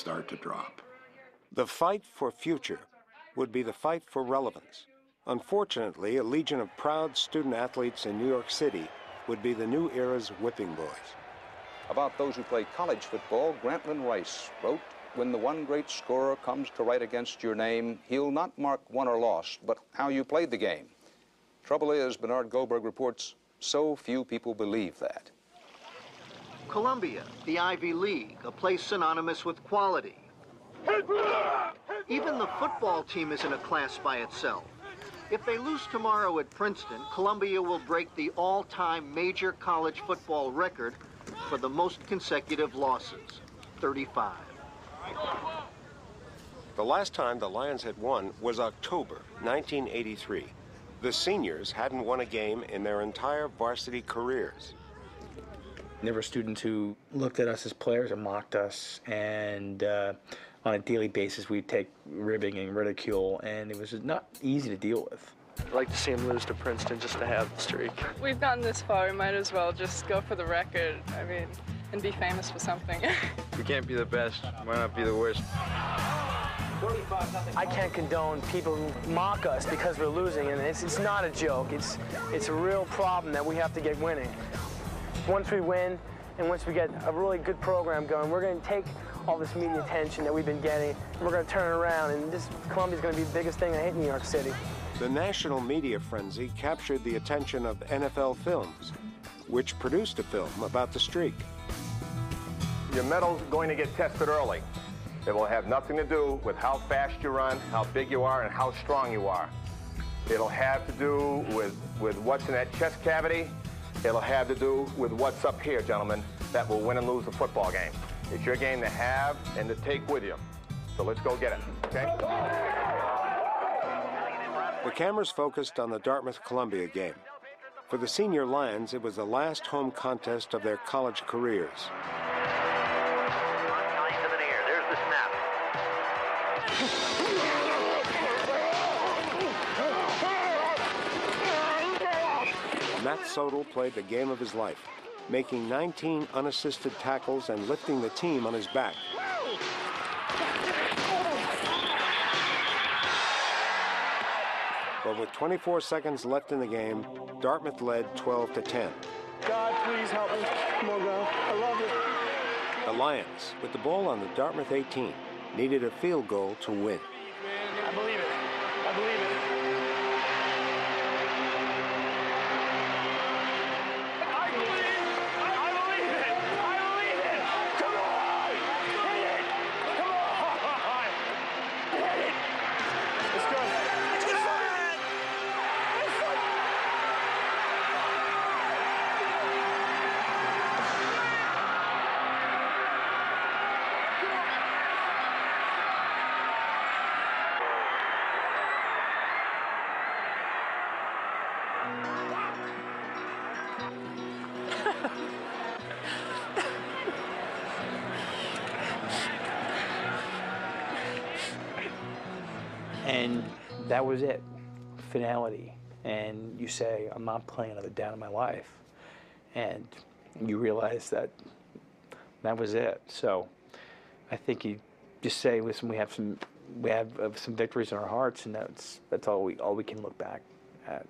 start to drop. The fight for future would be the fight for relevance. Unfortunately, a legion of proud student athletes in New York City would be the new era's whipping boys. About those who play college football, Grantland Rice wrote, When the one great scorer comes to write against your name, he'll not mark won or lost, but how you played the game. Trouble is, Bernard Goldberg reports, so few people believe that. Columbia, the Ivy League, a place synonymous with quality. Even the football team is in a class by itself. If they lose tomorrow at Princeton, Columbia will break the all-time major college football record for the most consecutive losses, 35. The last time the Lions had won was October 1983. The seniors hadn't won a game in their entire varsity careers. There were students who looked at us as players and mocked us, and uh, on a daily basis we'd take ribbing and ridicule, and it was not easy to deal with. I'd like to see him lose to Princeton just to have the streak. We've gotten this far, we might as well just go for the record. I mean, and be famous for something. if we can't be the best, why not be the worst? I can't condone people who mock us because we're losing, and it's, it's not a joke. It's, it's a real problem that we have to get winning. Once we win, and once we get a really good program going, we're going to take all this media attention that we've been getting, and we're going to turn it around, and this Columbia's going to be the biggest thing I hit New York City. The national media frenzy captured the attention of NFL Films, which produced a film about the streak. Your mettle's going to get tested early. It will have nothing to do with how fast you run, how big you are, and how strong you are. It'll have to do with, with what's in that chest cavity. It'll have to do with what's up here, gentlemen, that will win and lose the football game. It's your game to have and to take with you. So let's go get it, okay? The cameras focused on the Dartmouth-Columbia game. For the senior Lions, it was the last home contest of their college careers. Matt Sodal played the game of his life, making 19 unassisted tackles and lifting the team on his back. But with 24 seconds left in the game, Dartmouth led 12 to 10. God, please help me. Come on. I love you. The Lions, with the ball on the Dartmouth 18, needed a field goal to win. And that was it, finality. And you say, I'm not playing another down in my life. And you realize that that was it. So I think you just say, listen, we have some, we have uh, some victories in our hearts, and that's that's all we all we can look back at.